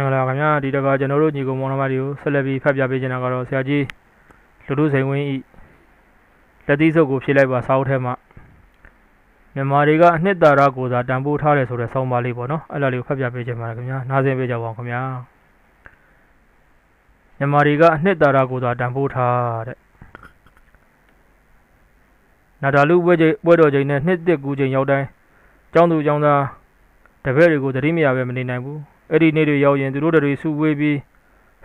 င်္ဂလာပါခင်ဗျာဒီတခါကျွန်တော်တို့ညီကောင်မောင်နှမတွေကိုဆက်လက်ပြီးဖတ်ပြပေးချင်တာကတော့ဆရာကြီးလူထုစိန်ဝင်းဤလက်သီးစုပ်ကိုဖြည့်လိုက်ပါစာအုပ်ထဲမှာမြန်မာတွေကအနှစ်သာရကိုသာတန်ဖိုးထားတယ်ဆိုတဲ့ဆောင်းပါးလေးပေါ့နော်အဲ့ဒါလေးကိုဖတ်ပြပေးချင်ပါတယ်ခင်ဗျာနားဆင်ပေးကြပါဦးခင်ဗျာမြန်မာတွေကအနှစ်သာရကိုသာတန်ဖိုးထားတဲ့နာဒါလူပွဲချိန်ပွဲတော်ချိန်နဲ့နှစ်သက်ကူချိန်ရောက်တိုင်းကျောင်းသူကျောင်းသားတပည့်တွေကိုသတိမရပဲမနေနိုင်ဘူး အဲ့ဒီနေ့တွေရောက်ရင်သူတို့တွေစုဝေးပြီး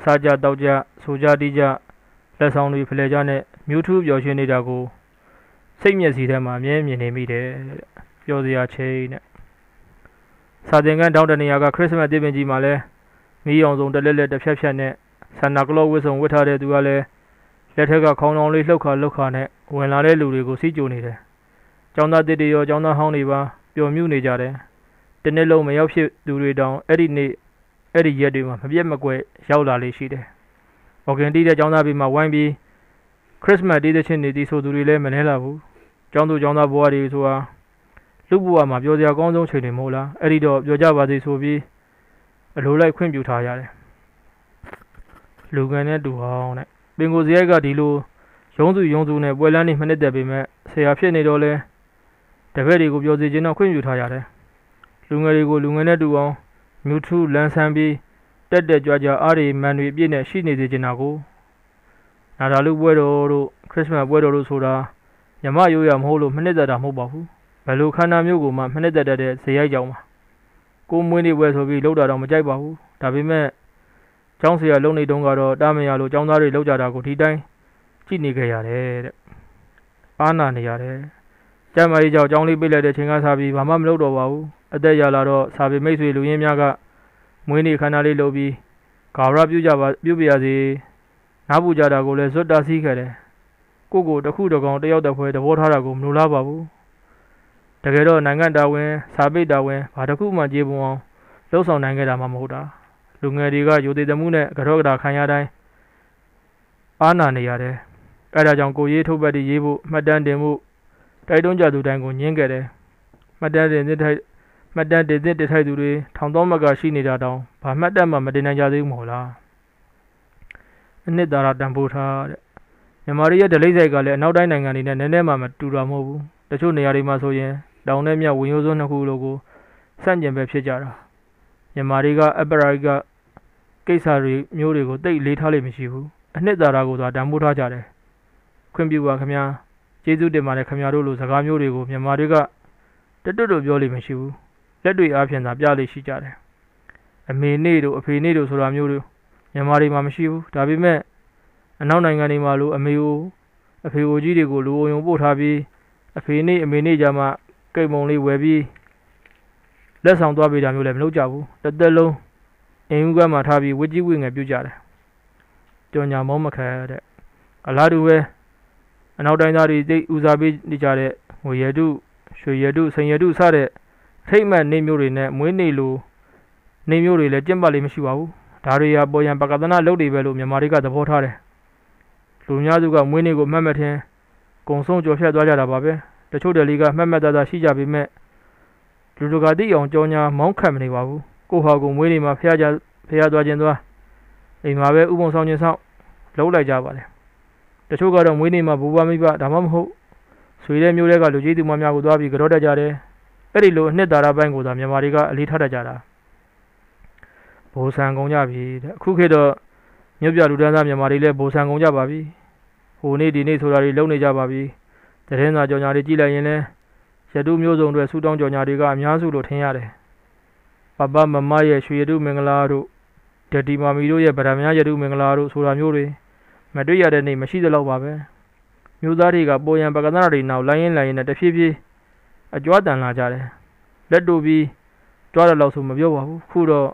စားကြတောက်ကြဆိုကြတီးကြလက်ဆောင်တွေဖလှယ်ကြနဲ့မြို့ထူးပျော်ရွှင်နေတာကိုစိတ်မျက်စီထဲမှာအမြဲမြင်နေမိတယ်တဲ့ပျော်စရာချိန်နဲ့စာသင်ခန်းတောင်းတနေရာကခရစ်စမတ်တေးပင်ကြီးမှာလဲမီးအောင်စုံတလက်လက်တစ်ဖြက်ဖြက်နဲ့ဆန္ဒကလောဝစ်စုံဝတ်ထားတဲ့သူကလည်းလက်ထက်ကခေါင်းလောင်လေးလှုပ်ခါလှုပ်ခါနဲ့ဝင်လာတဲ့လူတွေကိုစီးကြိုနေတယ်။ကျောင်းသားတစ်တွေရောကျောင်းသားဟောင်းတွေပါပျော်မြူးနေကြတယ်။ တနေ့လုံးမရောက်ဖြစ်သူတွေတောင်အဲ့ဒီနေ့အဲ့ဒီရက်တွေမှာမပြတ်မကွက်ရောက်လာလေးရှိတယ်။အော်ဂန်တီးတဲ့ကျောင်းသားတွေမှာဝိုင်းပြီးခရစ်စမတ်တီးတဲ့ချင်းနေတီးဆိုသူတွေလည်းမနှဲလာဘူး။ကျောင်းသူကျောင်းသားဘဝတွေဆိုတာလူဘဝမှာပြောစရာကောင်းဆုံးချိန်တွေမဟုတ်လား။အဲ့ဒီတော့ပြောကြပါစေဆိုပြီးအလိုလိုက်ခွင့်ပြုထားရတယ်။လူကန်နဲ့တူဟောင်းတဲ့ပင်ကိုစရိုက်ကဒီလိုရုံးစုရုံးစုနဲ့ပွဲလန်းနေမနစ်သက်ပေမဲ့ဆရာဖြစ်နေတော့လဲတပည့်တွေကိုပြောစီခြင်းတော့ခွင့်ပြုထားရတယ်။ လူငယ်တွေကိုလူငယ်နဲ့တူအောင်မြူထူလန်းဆန်းပြီးတက်တက်ကြွကြွအားတွေမန်တွေအပြည့်နဲ့ရှိနေစေချင်တာကိုနာဒါလူပွဲတော်တို့ခရစ်စမတ်ပွဲတော်တို့ဆိုတာညမရိုးရမဟုတ်လို့မနစ်သက်တာမဟုတ်ပါဘူး။ဘယ်လိုခန္ဓာမျိုးကိုမှမနစ်သက်တတ်တဲ့ဇေယိုက်ကြောင်ပါ။ကိုမွေးနေပွဲဆိုပြီးလောက်တာတော့မကြိုက်ပါဘူး။ဒါပေမဲ့ကျောင်းဆရာလုံနေတုန်းကတော့တားမရလို့ကျောင်းသားတွေလောက်ကြတာကိုဒီတိုင်းကြည့်နေခဲ့ရတယ်တဲ့အားနာနေရတယ်ကျမ်းမာရေးကြောင့်ကျောင်းလေးပိတ်လိုက်တဲ့ချိန်ကစားပြီးဘာမှမလုပ်တော့ပါဘူး အသက်ရလာတော့စာပေမိတ်ဆွေလူရင်းများကမွေးနေ့ခန္ဓာလေးလုပ်ပြီးဂါရပြုကြပါပြုပြရစေနားပူကြတာကိုလည်းဇွတ်တာစီးခဲ့တယ်ကိုကိုတခုတကောင်တယောက်တစ်ဖွဲသဘောထားတာကိုမလိုလားပါဘူးတကယ်တော့နိုင်ငံတာဝန်စာပေတာဝန်ဘာတစ်ခုမှကြေပွန်အောင်လှုပ်ဆောင်နိုင်ခဲ့တာမှမဟုတ်တာလူငယ်တွေကယူသေးသမှုနဲ့ကြောကတာခံရတိုင်းအားနာနေရတယ်။အဲဒါကြောင့်ကိုရေးထုတ်ပတ်တွေရေးဖို့မှတ်တမ်းတင်မှုတိုက်တွန်းကြသူတိုင်းကိုညှင်းခဲ့တယ်။မှတ်တမ်းတင်တဲ့ထိုက် မှတ်တမ်းတင်တဲ့တထိုက်သူတွေထောင်သောမကရှိနေတာတောင်ဘာမှတ်တမ်းမှမတင်နိုင်ကြသေးဘူးမဟုတ်လား။အနှစ်သာရတန်ဖိုးထားတဲ့မြန်မာပြည်ရဲ့ဒလိမ့်ဆိုင်ကလည်းအနောက်တိုင်းနိုင်ငံတွေနဲ့နည်းနည်းမှမတူတာမဟုတ်ဘူး။တချို့နေရာတွေမှာဆိုရင်တောင်နဲ့မြဝင်ရိုးစွန်းနှစ်ခုလိုကိုစန့်ကျင်ပဲဖြစ်ကြတာ။မြန်မာတွေကအပရာကကိစ္စတွေမျိုးတွေကိုတိတ်လေးထားလိမ့်မရှိဘူး။အနှစ်သာရကိုသာတန်ဖိုးထားကြတယ်ခွင့်ပြုပါခင်ဗျာကျေးဇူးတင်ပါတယ်ခင်ဗျာတို့လိုစကားမျိုးတွေကိုမြန်မာတွေကတတွတ်တို့ပြောလို့မရှိဘူး လက်တွေအားဖြင့်သာပြလို့ရှိကြတယ်အမေနေ့တို့အဖေနေ့တို့ဆိုတာမျိုးတွေမြန်မာတွေမှာမရှိဘူးဒါပေမဲ့အနောက်နိုင်ငံတွေမှာလိုအမေကိုအဖေကိုကြီးတွေကိုလူအုံယုံပို့ထားပြီးအဖေနေ့အမေနေ့ကြမှာကိတ်မုံလေးဝယ်ပြီးလက်ဆောင်သွားပေးတာမျိုးလည်းမလုပ်ကြဘူးတစ်သက်လုံးအိမ်ဦးကမှထားပြီးဝစ်ကြီးဝိငယ်ပြုတ်ကြတယ်ကြော်ညာမောမခက်တဲ့အလားတူပဲအနောက်တိုင်းသားတွေသိဦးစားပေးနေကြတဲ့ငွေရတုရွှေရတုစိန်ရတုစတဲ့ ထိတ်မှတ်နေမျိုးတွေနဲ့မွေးနေလိုနေမျိုးတွေလည်းကျင့်ပလေးမရှိပါဘူးဒါတွေကပေါ်ရန်ပကသနာလုပ်တွေပဲလို့မြန်မာတွေကသဘောထားတယ်လူများစုကမွေးနေကိုမှတ်မှတ်ထင်ကုံဆုံးကြော်ဖြတ်သွားကြတာပါပဲတချို့တယ်လီကမှတ်မှတ်သားသားရှိကြပေမဲ့လူတကာတိအောင်ကြောညာမောင်းခတ်မနေပါဘူးကိုဟာကိုမွေးနေမှာဖះကြဖះသွားခြင်းသွားအိမ်မှာပဲဥပုံဆောင်ခြင်းဆောင်လုံးလိုက်ကြပါတယ်တချို့ကတော့မွေးနေ့မှာဘူဘမိဘဒါမှမဟုတ်ဆွေတဲ့မျိုးတွေကလူကြီးသူမများကိုသွားပြီးကြောတတ်ကြတယ် အဲ့ဒီလိုအနှစ်သာရပိုင်းကိုသာမြန်မာတွေကအလေးထားတတ်ကြတာဘိုးဆန်ကုန်ကြပြီတဲ့အခုခေတ်တော့မြို့ပြလူတန်းသားမြန်မာတွေလည်းဘိုးဆန်ကုန်ကြပါပြီဟိုနေ့ဒီနေ့ဆိုတာတွေလုံနေကြပါပြီတရင်သာကြော်ညာတွေကြည့်လိုက်ရင်လည်းရတုမျိုးစုံတွေဆူတောင်းကြော်ညာတွေကအများစုလို့ထင်ရတယ်ပပမမရဲ့ရွှေရတုမင်္ဂလာတို့ဒတီမာမီတို့ရဲ့ဗရမညာရတုမင်္ဂလာတို့ဆိုတာမျိုးတွေမတွေ့ရတဲ့နေ့မရှိသလောက်ပါပဲမျိုးသားတွေကပေါ်ရန်ပကသနာတွေနောက်လိုင်းရင်လိုင်းရင်နဲ့တဖြည်းဖြည်း အကြွားတန်လာကြတယ်လက်တူပြီးကြွားတယ်လို့ဆိုမပြောပါဘူးခုတော့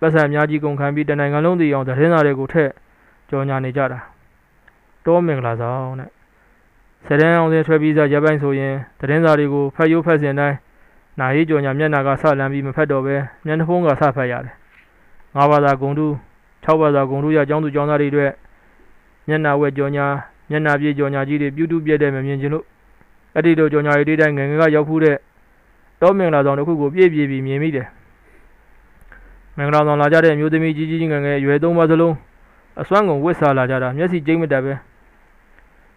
ပတ်စံအများကြီးကုန်ခံပြီးတနိုင်ငံလုံးတည်အောင်သတင်းစာတွေကိုထက်ကြော်ညာနေကြတာတောမင်္ဂလာဆောင်တဲ့စတဲ့အောင်စင်ဆွဲပြီးစားရပိုင်းဆိုရင်သတင်းစာတွေကိုဖတ်ရုပ်ဖတ်စဉ်တိုင်းနာရေးကြော်ညာမျက်နာကဆလန်းပြီးမဖတ်တော့ပဲမျက်နှာဖုံးကဆဖတ်ရတယ်ငါးဘာသာဂုံတူ၆ဘာသာဂုံတူရအကြောင်းသူကျောင်းသားတွေအတွက်မျက်နှာဝက်ကြောညာမျက်နှာပြေကြောညာကြီးတွေပြုတ်တူးပြက်တဲ့မမြင်ချင်လို့ အဲ့ဒီလိုကြောညာတွေတိုင်းငယ်ငယ်ကရောက်ဖူးတဲ့တောမင်္ဂလာဆောင်တစ်ခုကိုပြည့်ပြည့်ပြီးမြင်မိတယ်မမင်္ဂလာဆောင်လာကြတဲ့အမျိုးသမီးကြီးကြီးငယ်ငယ်ရွယ်သုံးပါးစလုံးအစွမ်းကုန်ဝစ်စားလာကြတာမျက်စိကျိမ့်မတက်ပဲ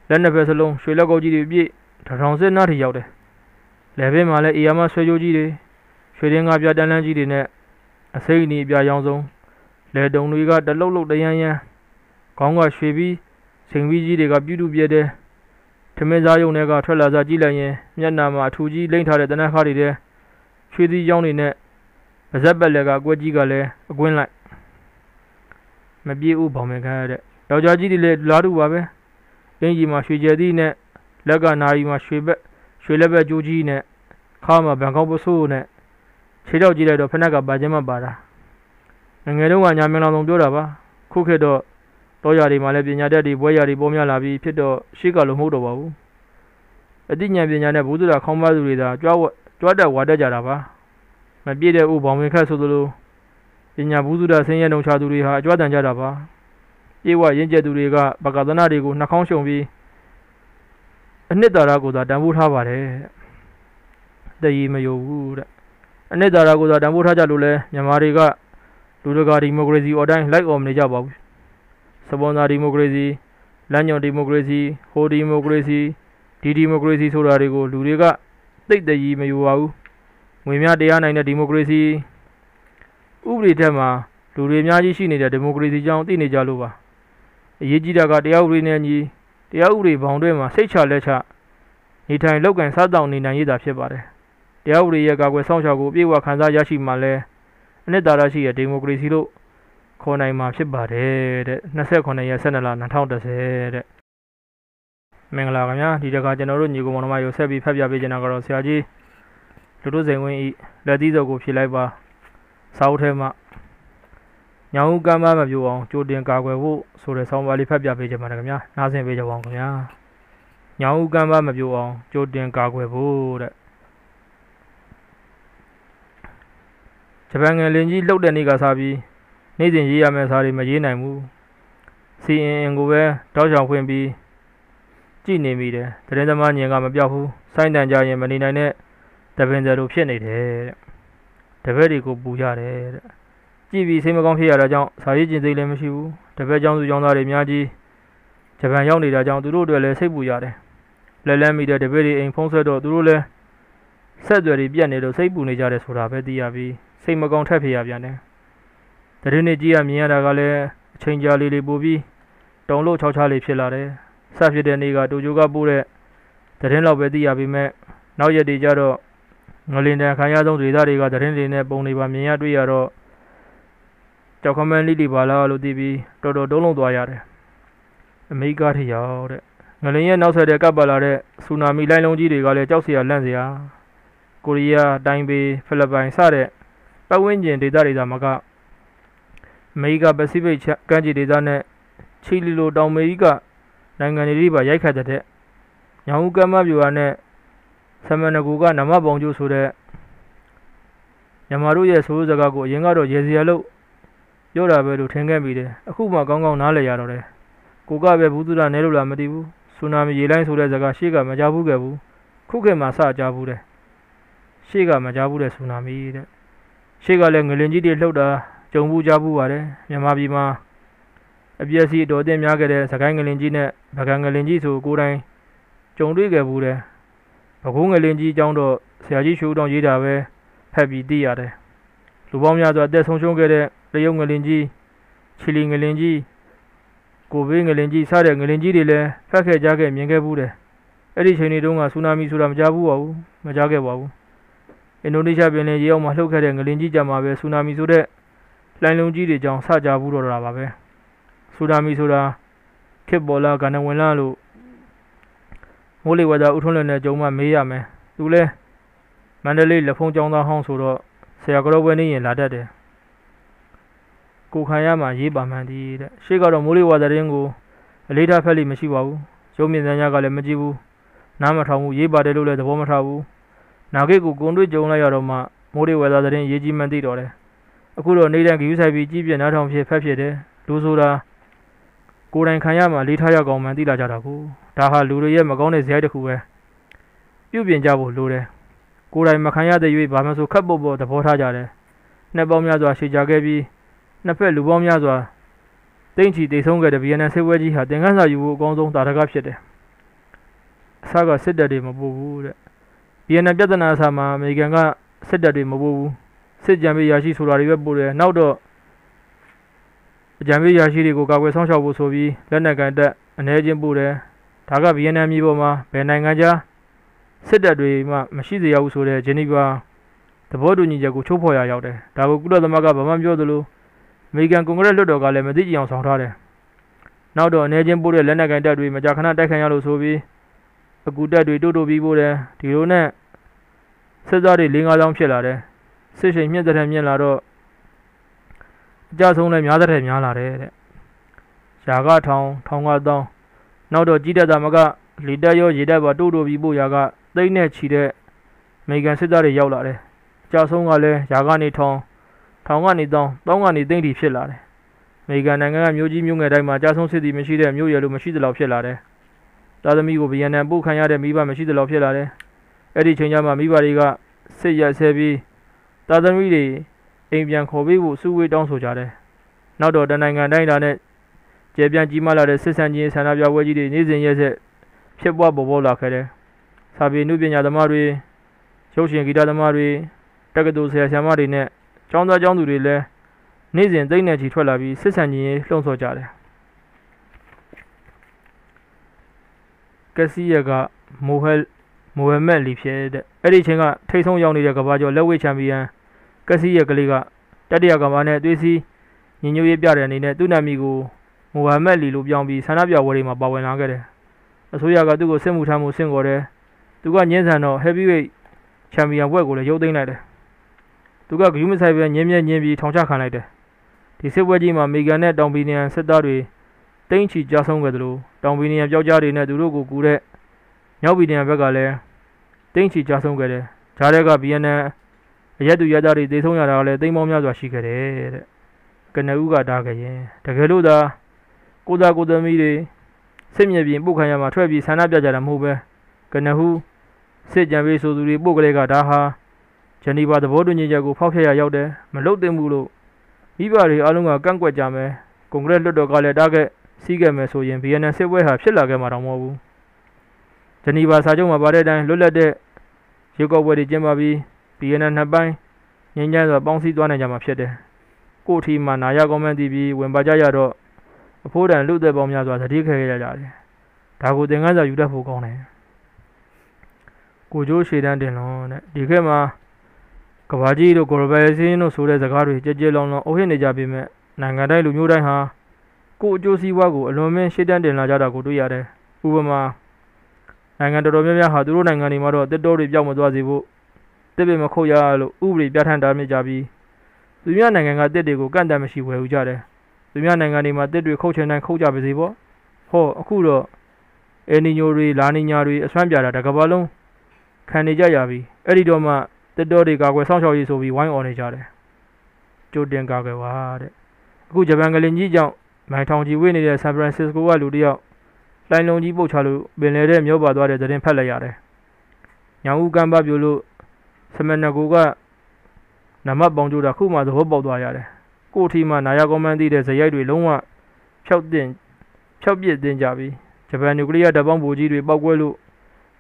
လက်နှစ်ဖက်စလုံးရွှေလက်ကုပ်ကြီးတွေပြည့်တထောင်စစ်နားထိရောက်တယ်လယ်ဘင်းမှာလည်းအေယာမဆွဲကြိုးကြီးတွေရွှေတင်းကားပြတန်းလန်းကြီးတွေနဲ့အစိမ့်အနီအပြာရောင်စုံလယ်တုံတွေကတလုတ်လုတ်တရမ်းရမ်းခေါင်းကရွှေပြီးစိန်ပြီးကြီးတွေကပြူးတူပြဲတဲ့ထ မင်းစားယုံတွေကထွက်လာစားကြည့်လိုက်ရင်မျက်နှာမှာအထူကြီးလိမ့်ထားတဲ့တနက်ခါတွေတဲ့ရွှေသီးကြောင်းတွေနဲ့ပါဇက်ပက်လက်ကကွက်ကြီးကလည်းအကွင်းလိုက်မပြေးဦးဘောင်မင်ခန့်ရတဲ့ယောက်ျားကြီးတွေလည်းလာတူပါပဲအင်ကြီးမှာရွှေကျယ်သီးနဲ့လက်ကနာရီမှာရွှေဘက်ရွှေလက်ဘက်ကြိုးကြီးနဲ့ခါမှာဗန်ကောက်ပစိုးနဲ့ခြေတော့ကြည့်လိုက်တော့ဖက်နှက်ကပါခြင်းမပါတာငယ်ငယ်တုန်းကညာမင်္ဂလာဆောင်ပြောတာပါခုခေတ်တော့ တော့ရာတွေမှာလည်းပညာတတ်တွေဘွဲရာတွေပေါ်များလာပြီးဖြစ်တော့ရှေ့ကလို့မဟုတ်တော့ပါဘူးအသိဉာဏ်ပညာနဲ့ဘုသူရာခေါင်းပါသူတွေသာကြွားဝကြွားတက်ဝါတက်ကြတာပါမပြည့်တဲ့ဥဘောင်ဝင်ခတ်ဆိုသလိုပညာဘုသူရာဆင်းရဲနှုံချသူတွေဟာအကြွားတန်ကြတာပါပြေဝရင့်ကျက်သူတွေကဘဂသနာတွေကိုနှာခေါင်းရှုံပြီးအနှစ်သာရကိုသာတန်ဖိုးထားပါတယ်တည်ရမယုံဘူးတဲ့အနှစ်သာရကိုသာတန်ဖိုးထားကြလို့လဲမြန်မာတွေကလူတကာဒီမိုကရေစီအတိုင်းလိုက်အော်မနေကြပါဘူးစ ပွန်ဆာဒီမိုကရေစီလမ်းညွန်ဒီမိုကရေစီဟိုဒီမိုကရေစီဒီဒီမိုကရေစီဆိုတာတွေကိုလူတွေကသိတဲ့ကြီးမယူပါဘူးငွေများတရားနိုင်တဲ့ဒီမိုကရေစီဥပဒေထက်မှာလူတွေအများကြီးရှိနေတဲ့ဒီမိုကရေစီကြောင်းသိနေကြလို့ပါအရေးကြီးတာကတရားဥပဒေနဲ့ညီတရားဥပဒေဘောင်တွဲမှာစိတ်ချလက်ချနေထိုင်လောက်ကန်စားတောင်းနေနိုင်ရတာဖြစ်ပါတယ်တရားဥပဒေရဲ့ကာကွယ်ဆောင်ရှောက်ကိုအပြည့်အဝခံစားရရှိမှလည်းအနှစ်သာရရှိတဲ့ဒီမိုကရေစီလို့ ခေါ်နိုင်မှာဖြစ်ပါတယ်တဲ့29ရက်12လ2010တဲ့မင်္ဂလာခင်ဗျာဒီတခါကျွန်တော်တို့ညီကောင်မောင်နှမရုပ်ဆက်ပြီးဖတ်ပြပေးချင်တာကတော့ဆရာကြီးလူတို့စိန်ဝင်းဤလက်သီးစုပ်ကိုဖြေလိုက်ပါစာအုပ်ထဲမှာညောင်ကမ်းမမပြိုအောင်ကြိုတင်ကာကွယ်ဖို့ဆိုတဲ့ဆောင်းပါးလေးဖတ်ပြပေးချင်ပါတယ်ခင်ဗျာနားဆင်ပေးကြပါဦးခင်ဗျာညောင်ကမ်းမမပြိုအောင်ကြိုတင်ကာကွယ်ဖို့တဲ့ဂျပန်ငယ်လင်ကြီးလှုပ်တဲ့နေ့ကစားပြီး နေ့စဉ်ရေးရမယ့်စာတွေမရေးနိုင်ဘူး CNN ကိုပဲတောက်ချောင်ဖွင့်ပြီးကြည့်နေမိတယ်သတင်းသမားညင်ကမပြောက်ဘူးစိုင်းတန်ကြရင်မနေနိုင်တဲ့တပင်စလိုဖြစ်နေတယ်တဲ့တပည့်တွေကိုပူကြတယ်တဲ့ကြည့်ပြီးစိတ်မကောင်းဖြစ်ရတာကြောင့်စာရေးကျင်စိတ်လည်းမရှိဘူးတပည့်ကျောင်းသူကျောင်းသားတွေအများကြီးဂျပန်ရောက်နေတာကြောင့်သူတို့တွေလည်းစိတ်ပူရတယ်လဲလန်းမိတဲ့တပည့်တွေအိမ်ဖုံးဆွဲတော့သူတို့လည်းဆက်သွယ်တွေပြတ်နေလို့စိတ်ပူနေကြတယ်ဆိုတာပဲသိရပြီးစိတ်မကောင်းထက်ဖြစ်ရပြန်တယ် တရင်နေကြီးကမြင်ရတာကလည်းအချိန်ကြာလေးလေးပို့ပြီးတုံလို့ချောက်ချလေးဖြစ်လာတယ်။ဆက်ဖြစ်တဲ့နေ့ကတူဂျိုကပို့တဲ့တရင်လောက်ပဲသိရပေမဲ့နောက်ရက်တွေကျတော့ငလင်တန်ခံရဆုံးဒေသတွေကတရင်တွေနဲ့ပုံတွေပါမြင်ရတွေ့ရတော့ကြောက်ခမန်းလိလိပါလားလို့သိပြီးတော်တော်တုံးလုံးသွားရတယ်။အမေရိကထိရောက်တဲ့ငလင်ရဲ့နောက်ဆက်တဲ့ကပ်ပါလာတဲ့ဆူနာမီလိုင်းလုံးကြီးတွေကလည်းကြောက်စရာလန့်စရာကိုရီးယားတိုင်ပေဖိလစ်ပိုင်စတဲ့ပတ်ဝန်းကျင်ဒေသတွေသာမက အမေရိကပစိဖိတ်ကမ်းခြေဒေသနဲ့ချီလီလိုတောင်အမေရိကနိုင်ငံတွေပါရိုက်ခတ်တဲ့ညောင်ဦးကမ်းမပြူဟာနဲ့ဆမနကူကနမပုံကျိုးဆိုတဲ့မြန်မာတို့ရဲ့ဆိုးစကားကိုအရင်ကတော့ရေစီရလို့ပြောတာပဲလို့ထင်ခဲ့မိတယ်အခုမှကောင်းကောင်းနားလည်ရတော့တယ်ကိုကပဲဘူးသူရနဲလို့လားမသိဘူးဆူနာမီရေလိုင်းဆိုတဲ့စကားရှေ့ကမကြဘူးခဲ့ဘူးခုခေတ်မှာစကြဘူးတယ်ရှေ့ကမကြဘူးတဲ့ဆူနာမီတဲ့ရှေ့ကလည်းငလင်ကြီးတွေလှုပ်တာ ကြုံဘူးကြဘူးပါတယ်မြန်မာပြည်မှာအပြည့်စီအတော်အသင့်များခဲ့တဲ့စကိုင်းငလင်ကြီးနဲ့ဗကံငလင်ကြီးဆိုကိုယ်တိုင်ကြုံတွေ့ခဲ့ဘူးတယ်ဘကုန်းငလင်ကြီးအကြောင်းတော့ဆရာကြီးရှူတောင်ရေးတာပဲဖက်ပြီးသိရတယ်လူပေါင်းများစွာအသက်ဆုံးရှုံးခဲ့တဲ့တရုတ်ငလင်ကြီးချီလီငလင်ကြီးကိုဘေးငလင်ကြီးစတဲ့ငလင်ကြီးတွေလည်းဖက်ခဲ့ကြခဲ့မြင်ခဲ့ဘူးတယ်အဲ့ဒီချိန်တွေတုန်းကဆူနာမီဆိုတာမကြဘူးပါဘူးမကြခဲ့ပါဘူးအင်ဒိုနီးရှားပင်လယ်ရေအောက်မှာလှုပ်ခဲ့တဲ့ငလင်ကြီးကြမှာပဲဆူနာမီဆိုတဲ့ လှိုင်းလုံးကြီးတွေကြောင့်စကြဘူးတော့တာပါပဲဆူနာမီဆိုတာခစ်ပေါ်လာကနဝင်လာလို့မိုးလေဝသဥထုံးလွင်တဲ့ကြုံမှမေးရမယ်သူလဲမန္တလေးလက်ဖုံးကျောင်းသားဟောင်းဆိုတော့ဆရာကတော့ဝဲနေရင်လာတတ်တယ်ကိုခံရမှာရေးပါမှန်ဒီတဲ့ရှေ့ကတော့မိုးလေဝသတင်းကိုအလေးထားဖက်လိမရှိပါဘူးရုံမြင့်စမ်းကြကလည်းမကြည့်ဘူးနားမထောင်ဘူးရေးပါတယ်လို့လည်းသဘောမထားဘူးနာဂိတ်ကိုကုံတွေ့ကြုံလိုက်ရတော့မှမိုးလေဝသသတင်းရေးကြီးမှန်းသိတော့တယ် အခုတော့နေတဲ့ဂယူးဆိုင်ပြီးကြီးပြင်းနားထောင်ဖြစ်ဖက်ဖြစ်တယ်လူဆိုတာကိုယ်တိုင်ခံရမှလေးထားရကောင်မှန်သိလာကြတာကိုဒါဟာလူတွေရဲ့မကောင်းတဲ့ဇယိုက်တစ်ခုပဲပြုပြင်ကြဖို့လိုတယ်ကိုယ်တိုင်မခံရတဲ့၍ဘာမှဆိုခက်ပုတ်ပုတ်သဘောထားကြတယ်နှစ်ပေါင်းများစွာရှေ့ကြခဲ့ပြီးနှစ်ဖက်လူပေါင်းများစွာတိမ့်ချီတိတ်ဆုံးခဲ့တဲ့ဗီယက်နမ်စစ်ပွဲကြီးဟာတင်ကန်းစာယူဖို့အကောင်းဆုံးတာရကဖြစ်တယ်အစကစစ်တပ်တွေမပို့ဘူးတဲ့ဗီယက်နမ်ပြည်ထနာအစမှာအမေရိကန်ကစစ်တပ်တွေမပို့ဘူး စစ်ကြံပေးရရှိဆိုတာတွေပဲပို့တယ်နောက်တော့အကြံပေးရရှိတွေကိုကာကွယ်ဆောင်ရှောက်ဖို့ဆိုပြီးလက်နက်ကန်တပ်အနေချင်းပို့တယ်ဒါကဗီယက်နမ်ပြည်ပေါ်မှာဘယ်နိုင်ငံကြားစစ်တပ်တွေမှမရှိစေရဘူးဆိုတဲ့ဂျနီဗာသဘောတူညီချက်ကိုချိုးဖော်ရရောက်တယ်ဒါကိုကုလသမဂ္ဂကဗမာပြောသလိုအမေရိကန်ကွန်ဂရက်လွှတ်တော်ကလည်းမသိကြအောင်ဆောင်ထားတယ်နောက်တော့အနေချင်းပို့တဲ့လက်နက်ကန်တပ်တွေမကြာခဏတိုက်ခိုက်ရလို့ဆိုပြီးအကူတက်တွေတိုးတိုးပြီးပို့တယ်ဒီလိုနဲ့စစ်သားတွေ၄၅000ဖြစ်လာတယ် စစ်ရှိန်မြင့်တဲ့မြင့်လာတော့အကြဆုံးလည်းများတဲ့များလာတယ်တဲ့ရှာကထောင်ထောင်ကတောင်းနောက်တော့ကြီးတက်တာမကလီတက်ရောရေတက်ပါတိုးတိုးပြီးပို့ရာကသိမ့်နဲ့ချီတဲ့အမေရိကန်စစ်သားတွေရောက်လာတယ်အကြဆုံးကလည်းယာကနေထောင်ထောင်ကနေတောင်းတောင်းကနေသိမ့်တီဖြစ်လာတယ်အမေရိကန်နိုင်ငံကမြို့ကြီးမြို့ငယ်တိုင်းမှာအကြဆုံးစစ်သည်မရှိတဲ့မြို့ရလို့မရှိသလောက်ဖြစ်လာတယ်သားသမီးကိုဗီယက်နမ်ပို့ခံရတဲ့မိဘမရှိသလောက်ဖြစ်လာတယ်အဲ့ဒီချိန်ကျမှမိဘတွေကစစ်ရက်ဆဲပြီး သားသမီးတွေအိမ်ပြန်ခေါ်ပေးဖို့စုဝေးတောင်းဆိုကြတယ်နောက်တော့တနိုင်ငံတိုင်းဒါနဲ့ကျေပြန့်ကြီးမားလာတဲ့စစ်ဆန်ကြီးဆန္ဒပြပွဲကြီးတွေနေ့စဉ်ရက်ဆက်ဖြစ်ပွားပေါ်ပေါ်လာခဲ့တယ်စာပေနုပညာသမားတွေရုပ်ရှင်ဂီတသမားတွေတက္ကသိုလ်ဆရာဆရာမတွေနဲ့ကျောင်းသားကျောင်းသူတွေလည်းနေ့စဉ်သိမ့်နေချီထွက်လာပြီးစစ်ဆန်ကြီးလှုံ့ဆော်ကြတယ်ကစီယကမိုဟယ် မိုဟမက်လီဖြစ်တဲ့အဲ့ဒီချိန်ကထိတ်ဆုံးရောက်နေတဲ့ကဘာကျော်လက်ဝဲချန်ပီယံကစီယကလေးကတတိယကဘာနဲ့အသွေးစီးညီညွတ်ရေးပြတဲ့အနေနဲ့သူ့နာမည်ကိုမိုဟာမက်လီလို့ပြောင်းပြီးဆန္ဒပြပွဲတွေမှာပါဝင်လာခဲ့တယ်အစိုးရကသူ့ကိုစစ်မှုထမ်းမှုဆင့်ခေါ်တယ်သူကညင်းဆန်တော့ heavyweight ချန်ပီယံဘွဲ့ကိုလည်းရုပ်သိမ်းလိုက်တယ်သူကဂယူးမဆိုင်ပဲညင်းမြဲညင်းပြီးထောင်ချခံလိုက်တယ်ဒီစစ်ပွဲကြီးမှာမေဂန်နဲ့တောင်ပီနီယန်စစ်သားတွေတိမ့်ချီကြားဆုံးခဲ့သလိုတောင်ပီနီယန်ပျောက်ကြားတွေနဲ့သူတို့ကိုကူတဲ့ မြောက်ပီနီယန်ဘက်ကလည်းတိမ့်ချီကြားဆုံးခဲ့တယ်ဂျားတဲ့ကဗီယက်နမ်အရက်သူရသားတွေတေဆုံးရတာကလည်းတိမ်ပေါင်းများစွာရှိခဲ့တယ်တဲ့ကနဦးကတားခဲ့ရင်တကယ်လို့သာကိုသားကိုသမီးတွေစစ်မြေပြင်ပို့ခံရမှာထွက်ပြီးဆန္ဒပြကြတာမဟုတ်ပဲကနဟူစစ်ကြံပေးဆိုသူတွေပို့ကလေးကဒါဟာဂျနီဗာသဘောတူညီချက်ကိုဖောက်ဖျက်ရရောက်တယ်မလုပ်သင့်ဘူးလို့မိဘတွေအားလုံးကကန့်ကွက်ကြမယ်ကွန်ဂရက်လွှတ်တော်ကလည်းတားခဲ့စီးခဲ့မယ်ဆိုရင်ဗီယက်နမ်စစ်ပွဲဟာဖြစ်လာခဲ့မှာတော့မဟုတ်ဘူး ဂျနီဗာစာချုပ်မှာပါတဲ့အတိုင်းလွတ်လပ်တဲ့ရုပ်ောက်ပွဲတွေကျင်းပပြီးဗီယက်နမ်နှစ်ပိုင်းငြိမ်းချမ်းစွာပေါင်းစည်းသွားနိုင်ကြမှာဖြစ်တယ်ကိုထီမှာနာရကောင်းမှန်းသိပြီးဝင်ပါကြရတော့အဖိုးတန်လူသက်ပေါင်းများစွာသတိခဲရကြတယ်ဒါကိုသင်္ကန်းစာယူတတ်ဖို့ကောင်းတယ်ကိုကျိုးရှေတန်းတင်လွန်တဲ့ဒီခေတ်မှာကဘာကြီးတို့ကိုရဘယ်စင်းတို့ဆိုတဲ့စကားတွေကြဲကြဲလောင်လောင်အုပ်ဟစ်နေကြပေမဲ့နိုင်ငံတိုင်းလူမျိုးတိုင်းဟာကိုအကျိုးစီးပွားကိုအလွန်မင်းရှေ့တန်းတင်လာကြတာကိုတွေ့ရတယ်ဥပမာ နိုင်ငံတော်တော်များများဟာသူတို့နိုင်ငံတွေမှာတော့တစ်တော်တွေပြောင်းမသွားစေဖို့တစ်ပင်မခုတ်ရလို့ဥပဒေပြဋ္ဌာန်းတာမြစ်ကြပြီးသူများနိုင်ငံကတစ်တွေကိုကန့်တတ်မရှိဝယ်ယူကြတယ်သူများနိုင်ငံတွေမှာတစ်တွေခုတ်ချင်တိုင်းခုတ်ကြပါစေပေါ့ဟောအခုတော့အယ်နီညိုတွေလာနီညာတွေအဆွမ်းပြတာတကဘာလုံးခံနေကြရပြီအဲ့ဒီတော့မှတစ်တော်တွေကာကွယ်စောင့်ရှောက်ရေးဆိုပြီးဝိုင်းអော်နေကြတယ်ကြိုတင်ကာကွယ်ပါတဲ့အခုဂျပန်ကလင်ကြီးကြောင့်မိုင်ထောင်ကြီးဝေးနေတဲ့ဆန်ဖရန်စစ္စကိုကလူတယောက် လိုင်းလုံးကြီးပုတ်ချလို့ပင်လေတဲ့မြို့ပါသွားတဲ့သတင်းဖတ်လိုက်ရတယ်ညောင်ဦးကမ်းပါပြိုလို့စမနကူကနမပေါင်ကျိုးတာခုမှသဘောပေါက်သွားရတယ်ကိုထီမှနာရကောင်းမှန်းသိတဲ့ဇယိုက်တွေလုံးဝဖြောက်တင်ဖြောက်ပြစ်တင်ကြပြီဂျပန်နျူကလ িয়ার ဓာတ်ပေါင်းဗိုလ်ကြီးတွေပောက်ကွဲလို့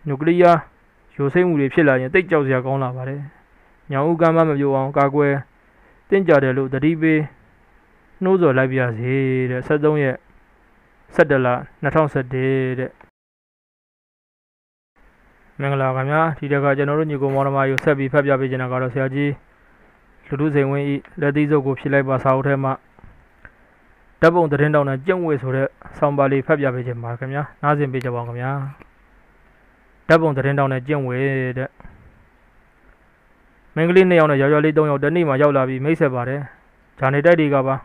နျူကလ িয়ার ယိုစိမ့်မှုတွေဖြစ်လာရင်တိတ်ကြောက်စရာကောင်းလာပါတယ်။ညောင်ဦးကမ်းမမပြိုအောင်ကာကွယ်တင့်ကြတယ်လို့တတိပေးနှိုးဆော်လိုက်ပြစေတဲ့73ရက် 17လ2021တဲ့မင်္ဂလာပါခင်ဗျာဒီတခါကျွန်တော်တို့ညီကိုမောင်နှမယူဆက်ပြီးဖတ်ပြပေးချင်တာကတော့ဆရာကြီးလူထုစိန်ဝင်းဤလက်သီးစုပ်ကိုဖြည့်လိုက်ပါစာအုပ်ထဲမှာဓာတ်ပုံသတင်းတောင်နဲ့ကြုံဝေဆိုတဲ့ဆောင်းပါးလေးဖတ်ပြပေးခြင်းပါခင်ဗျာနားဆင်ပေးကြပါဦးခင်ဗျာဓာတ်ပုံသတင်းတောင်နဲ့ကြုံဝေတဲ့မင်္ဂလိနှစ်ယောက်နဲ့ရော်ရော်လေး၃ယောက်တနေ့မှရောက်လာပြီးမိတ်ဆက်ပါတယ်ဂျာနေတိုက်တွေကပါ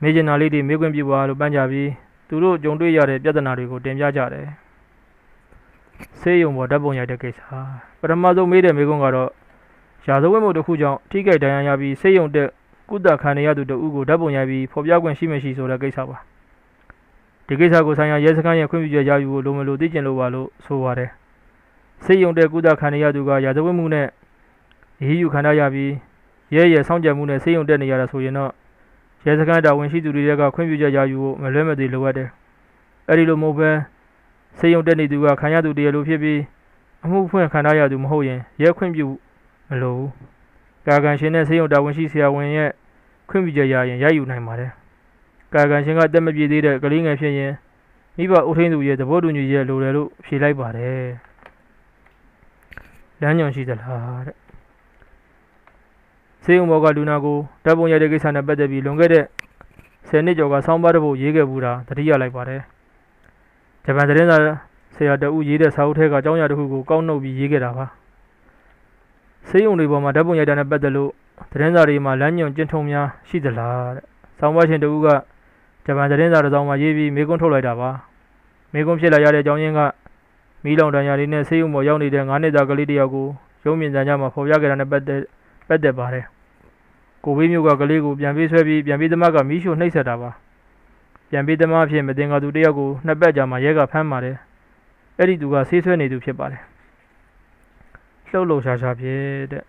မေဂျင်နာလေးတွေမေးခွင့်ပြုပါလို့ပန်းကြပြီး သူတို့ကြုံတွေ့ရတဲ့ပြဿနာတွေကိုတင်ပြကြတယ်ဆေးရုံပေါ်ဓာတ်ပုံရိုက်တဲ့ကိစ္စပထမဆုံးမေးတဲ့မေးခွန်းကတော့ရာဇဝတ်မှုတစ်ခုကြောင့်ထိခိုက်ဒဏ်ရာရပြီးဆေးရုံတက်ကုသခံရသူတဦးကိုဓာတ်ပုံရိုက်ပြီးဖော်ပြခွင့်ရှိမရှိဆိုတဲ့ကိစ္စပါဒီကိစ္စကိုဆိုင်ရာရဲစခန်းရဲ့ခွင့်ပြုချက်ရယူဖို့လိုမလို့သိကျင်လို့ပါလို့ဆိုပါတယ်ဆေးရုံတက်ကုသခံရသူကရာဇဝတ်မှုနဲ့ရေးယူခံရပြီးရဲရဲစောင့်ကြပ်မှုနဲ့စေယုံတက်နေရတာဆိုရင်တော့ ရဲစခန်းတာဝန်ရှိသူတွေကခွင့်ပြုချက်ရယူဖို့မလွဲမသွေလိုအပ်တယ်။အဲဒီလိုမဟုတ်ဘဲစေယုံတက်နေသူကခံရသူတရားလိုဖြစ်ပြီးအမှုဖွင့်ခံထားရသူမဟုတ်ရင်ရဲခွင့်ပြုမလိုဘူး။ကာကန်ရှင်နဲ့စေယုံတာဝန်ရှိဆရာဝန်ရဲ့ခွင့်ပြုချက်ရရင်ရယူနိုင်ပါတယ်။ကာကန်ရှင်ကတက်မပြေသေးတဲ့ကလေးငယ်ဖြစ်ရင်မိဘအုပ်ထိန်းသူရဲ့သဘောတူညီချက်လိုတယ်လို့ဖြေလိုက်ပါတယ်။လမ်းညွန်ရှိသလားတဲ့ စေယုံဘောကလူနာကိုတပ်ပုံရတဲ့ကိစ္စနဲ့ပတ်သက်ပြီးလွန်ခဲ့တဲ့10နှစ်ကျော်ကဆောင်းပါးတစ်ပုဒ်ရေးခဲ့ဘူးတာတတိယလိုက်ပါတယ်။ဂျပန်သတင်းစာဆရာတဦးရေးတဲ့စာအုပ်ထဲကအကြောင်းအရာတစ်ခုကိုကောက်နှုတ်ပြီးရေးခဲ့တာပါ။စေယုံတွေပေါ်မှာဓာတ်ပုံရိုက်တာနဲ့ပတ်သက်လို့သတင်းစာတွေမှာလမ်းညွန်ကျင့်ထုံးများရှိသလားတဲ့။ဆောင်းပါးရှင်တဦးကဂျပန်သတင်းစာတစ်စောင်မှာရေးပြီးမေးခွန်းထုတ်လိုက်တာပါ။မေးခွန်းဖြစ်လာရတဲ့အကြောင်းရင်းကမီးလောင်တန်ရာတွေနဲ့စေယုံပေါ်ရောက်နေတဲ့9နှစ်သားကလေးတစ်ယောက်ကိုရုံးမြင်ကြမှာဖော်ပြခဲ့တာနဲ့ပတ်သက်ပတ်သက်ပါတယ်။ ကိုဝေးမျိုးကကလေးကိုပြန်ပေးဆွဲပြီးပြန်ပေးသမားကမီးရှို့နှိပ်စက်တာပါ။ပြန်ပေးသမားအဖြစ်မတင်ကားသူတစ်ယောက်ကိုနှစ်ပတ်ကြာမှရဲကဖမ်းပါတယ်။အဲ့ဒီသူကဆေးဆွဲနေသူဖြစ်ပါတယ်။လှုပ်လှုပ်ရှားရှားဖြစ်တဲ့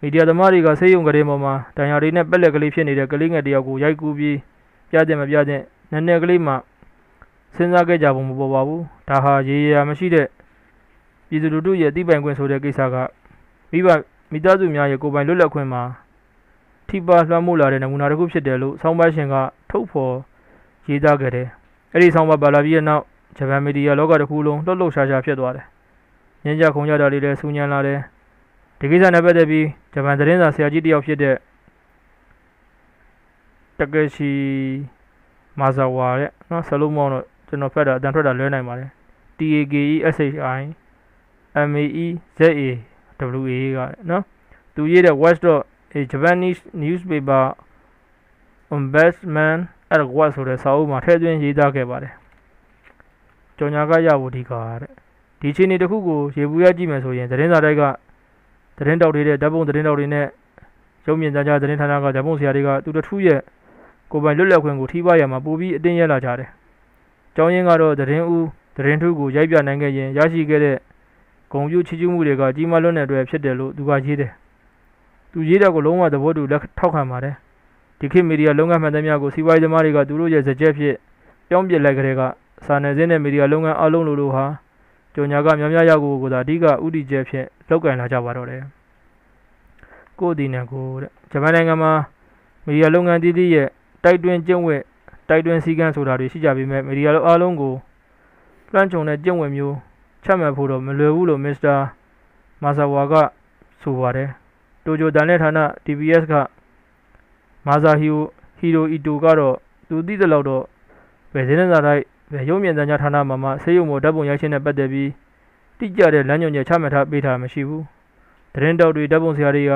မီဒီယာသမားတွေကဆေးရုံကလေးပေါ်မှာတန်ရာတွေနဲ့ပက်လက်ကလေးဖြစ်နေတဲ့ကလေးငယ်တစ်ယောက်ကိုရိုက်ကူးပြီးပြတဲ့မပြတဲ့နည်းနည်းကလေးမှစဉ်းစားခဲ့ကြပုံမပေါ်ပါဘူး။ဒါဟာရေရာမရှိတဲ့ပြည်သူလူထုရဲ့အသိပိုင်ခွင့်ဆိုတဲ့ကိစ္စကမိဘမိသားစုများရဲ့ကိုယ်ပိုင်လွတ်လပ်ခွင့်မှာ ထိပါလွှမ်းမိုးလာတဲ့နမူနာတစ်ခုဖြစ်တယ်လို့ဆောင်းပါးရှင်ကထုတ်ဖော်ရေးသားခဲ့တယ်။အဲ့ဒီဆောင်းပါးပါလာပြီးတဲ့နောက်ဂျပန်မီဒီယာလောကတစ်ခုလုံးလှုပ်လှုပ်ရှားရှားဖြစ်သွားတယ်။ညင်ကြခုံကြတာတွေလည်းစူညံလာတယ်။ဒီကိစ္စနဲ့ပတ်သက်ပြီးဂျပန်သတင်းစာဆရာကြီးတယောက်ဖြစ်တဲ့တကယ်ရှိမာဇာဝါတဲ့နော်ဆလုံးမောင်းတော့ကျွန်တော်ဖတ်တာအတန်ထွက်တာလွဲနိုင်ပါတယ် T A K E S H I M A E Z A W A ကနော်သူရေးတဲ့ West a Japanese newspaper ombudsman at what ဆိုတဲ့စာအုပ်မှာထည့်သွင်းရေးသားခဲ့ပါတယ်ကြော်ညာကရဖို့ဒီကာတဲ့ဒီအခြေအနေတစ်ခုကိုရေဘူးရကြည့်မယ်ဆိုရင်သတင်းစာတိုက်ကသတင်းတောက်တွေတဲ့ဓာတ်ပုံသတင်းတောက်တွေနဲ့ရုံမြင့်သားကြသတင်းဌာနကဓာတ်ပုံဆရာတွေကသူတို့ထူးရဲ့ကိုပိုင်လွတ်လပ်ခွင့်ကိုထိပါရမှာပိုပြီးအတင်းရလာကြတယ်။ကျောင်းရင်းကတော့သတင်းဦးသတင်းထုကိုရိုက်ပြနိုင်ခဲ့ရင်ရရှိခဲ့တဲ့ဂုံပြူချီးကျူးမှုတွေကကြီးမားလွန်းတဲ့အတွက်ဖြစ်တယ်လို့သူကရေးတယ်။ သူရေးတဲ့ကိုလုံးဝသဘောတူလက်ထောက်ခံပါတယ်။ဒီခေတ်မီဒီယာလုပ်ငန်းမှန်သမျှကိုစီးပွားရေးသမားတွေကသူတို့ရဲ့စကြက်ဖြစ်ပြောင်းပြစ်လိုက်ကြတဲ့ကစာနယ်ဇင်းနဲ့မီဒီယာလုပ်ငန်းအလုံးလိုလိုဟာကြော်ညာကများများရောက်ကိုကအဓိကဥတီကျက်ဖြင့်လောက်ကင်လာကြပါတော့တယ်။ကိုဒီနန်ကိုတဲ့ဂျပန်နိုင်ငံမှာမီဒီယာလုပ်ငန်းတည်တည်ရဲ့တိုက်တွန်းကျင့်ဝတ်တိုက်တွန်းစည်းကမ်းဆိုတာတွေရှိကြပေမဲ့မီဒီယာအားလုံးကိုလွှမ်းခြုံတဲ့ကျင့်ဝတ်မျိုးချမှတ်ဖို့တော့မလွယ်ဘူးလို့မစ္စတာမာဆာဝါကဆိုပါတယ် တိုဂျိုတန်တဲ့ဌာန TBS ကမာဇာဟီယိုဟီရိုအီတိုကတော့သူသိတဲ့လောက်တော့ဘယ်စင်းစာတိုင်းဘယ်ရုံးမြင့်တန်းဌာနမှာမှဆေးရုံပေါ်ဓာတ်ပုံရိုက်ခြင်းနဲ့ပတ်သက်ပြီးတိကျတဲ့လမ်းညွှန်ချက်ချမှတ်ထားပေးထားမရှိဘူးသတင်းတောက်တွေဓာတ်ပုံဆရာတွေက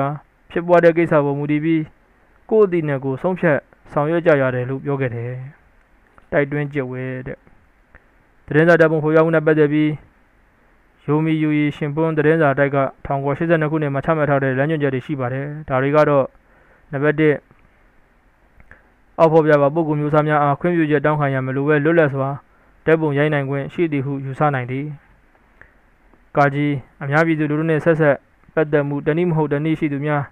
ဖြစ်ပွားတဲ့ကိစ္စပေါ်မူတည်ပြီးကိုယ့်အသည့်နဲ့ကိုယ်ဆုံးဖြတ်ဆောင်ရွက်ကြရတယ်လို့ပြောခဲ့တယ်တိုက်တွန်းကြွယ်ဝဲတဲ့သတင်းစာဓာတ်ပုံဖော်ပြမှုနဲ့ပတ်သက်ပြီး ယိုမီယူရီရှင်ပွန်းသတင်းစာတိုက်က1982ခုနှစ်မှာချမှတ်ထားတဲ့လမ်းညွှန်ချက်တွေရှိပါတယ်။ဒါတွေကတော့နံပါတ်1အောက်ဖော်ပြပါပုဂ္ဂိုလ်မျိုးသားများအားခွင့်ပြုချက်တောင်းခံရမလို့ပဲလွတ်လပ်စွာတပ်ပုံရိုက်နိုင်ခွင့်ရှိသည်ဟုယူဆနိုင်သည်။ကာကြီးအများပြည်သူလူထုနှင့်ဆက်ဆက်ပတ်သက်မှုတနည်းမဟုတ်တနည်းရှိသူများ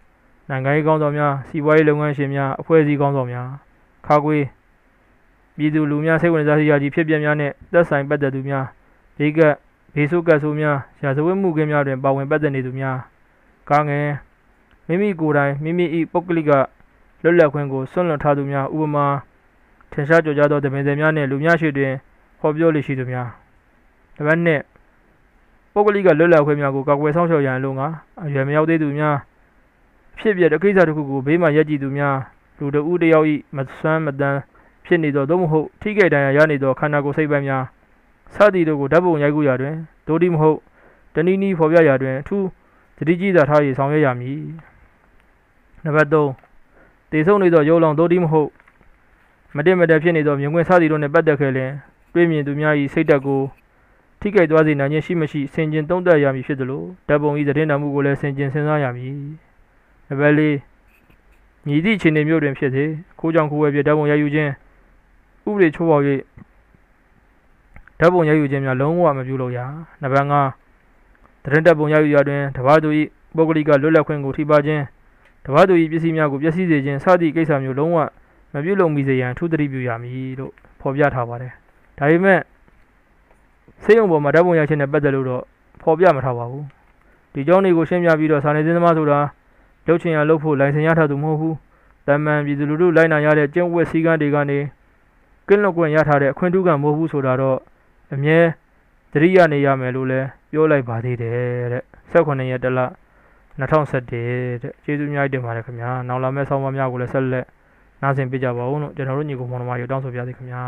နိုင်ငံရေးကောင်းဆောင်များစီးပွားရေးလုပ်ငန်းရှင်များအဖွဲ့အစည်းကောင်းဆောင်များခါခွေးပြည်သူလူများစိတ်ဝင်စားစရာကြီးဖြစ်ပြများနှင့်သက်ဆိုင်ပတ်သက်သူများဘေးက ဘေးဆိုးကတ်ဆိုးများရာဇဝတ်မှုခင်းများတွင်ပါဝင်ပတ်သက်နေသူများကားငယ်မိမိကိုယ်တိုင်မိမိ၏ပုဂ္ဂလိကလွတ်လပ်ခွင့်ကိုဆွန့်လွတ်ထားသူများဥပမာထင်ရှားကြော်ကြားသောတမင်တွေများနှင့်လူများရှိတွင်ဟောပြောလေရှိသူများနံပါတ်1ပုဂ္ဂလိကလွတ်လပ်ခွင့်များကိုကာကွယ်ဆောင်ရှောက်ရန်လိုငါအရွယ်မရောက်သေးသူများဖြစ်ပြတဲ့ကိစ္စတစ်ခုကိုဘေးမှရက်ကြည့်သူများလူတဦးတယောက်၏မဆွမ်းမတမ်းဖြစ်နေသောသို့မဟုတ်ထိခိုက်ဒဏ်ရာရနေသောခန္ဓာကိုယ်စိတ်ပိုင်းများ စသည်တို့ကိုဓာတ်ပုံရိုက်ကူရာတွင်ဒိုတိမဟုတ်တနည်းနည်းဖော်ပြရာတွင်အထူးသတိကြီးသာထား၍ဆောင်ရွက်ရမည်နံပါတ်3တေဆုံးနေသောရုပ်လောင်ဒိုတိမဟုတ်မတည့်မတည့်ဖြစ်နေသောမြင်ကွင်းစသည်တို့နှင့်ပတ်သက်ခဲ့လျင်တွေ့မြင်သူများ၏စိတ်ဓာတ်ကိုထိခိုက်သွားစေနိုင်ခြင်းရှိမရှိဆင်ခြင်သုံးသပ်ရမည်ဖြစ်သလိုဓာတ်ပုံ၏သတင်းတော်မှုကိုလည်းဆင်ခြင်စဉ်းစားရမည်နံပါတ်4ညီသည့်ခြေနေမျိုးတွင်ဖြစ်စေခိုးကြောင်ခိုးဝဲပြဓာတ်ပုံရယူခြင်းဥပဒေချိုးဖောက်၍ ဓာတ်ပုံရယူခြင်းများလုံးဝမပြုလုပ်ရနံပါတ်5သတင်းတပ်ပုံရယူရာတွင်တပါးသူ၏ပုဂ္ဂလိကလွတ်လပ်ခွင့်ကိုထိပါခြင်းတပတ်သူ၏ပစ္စည်းများကိုပျက်စီးစေခြင်းစသည့်ကိစ္စမျိုးလုံးဝမပြုလုပ်မိစေရန်အထူးသတိပြုရမည်လို့ဖော်ပြထားပါတယ်ဒါပေမဲ့စေယုံပေါ်မှာဓာတ်ပုံရိုက်ခြင်းနဲ့ပတ်သက်လို့တော့ဖော်ပြမထားပါဘူးဒီကြောင်းတွေကိုရှင်းပြပြီးတော့စာနယ်ဇင်းသမားဆိုတာလုပ်ချင်ရလုပ်ဖို့လိုင်စင်ရထားသူမဟုတ်ဘူးတမန်ပြည်သူလူထုလိုက်နာရတဲ့ကျင့်ဝတ်စည်းကမ်းတွေကနေကင်းလွတ်ခွင့်ရထားတဲ့အခွင့်အထူးကမဟုတ်ဘူးဆိုတာတော့ အမြဲသတိရနေရမယ်လို့လည်းပြောလိုက်ပါသေးတယ်တဲ့18ရက်တလ2021တဲ့ကျေးဇူးအများကြီးတင်ပါတယ်ခင်ဗျာနောက်လာမယ့်ဆောင်းပါးများကိုလည်းဆက်လက်နားဆင်ပေးကြပါဦးလို့ကျွန်တော်တို့ညီကောင်မောင်နှမတွေတောင်းဆိုပြသေးခင်ဗျာ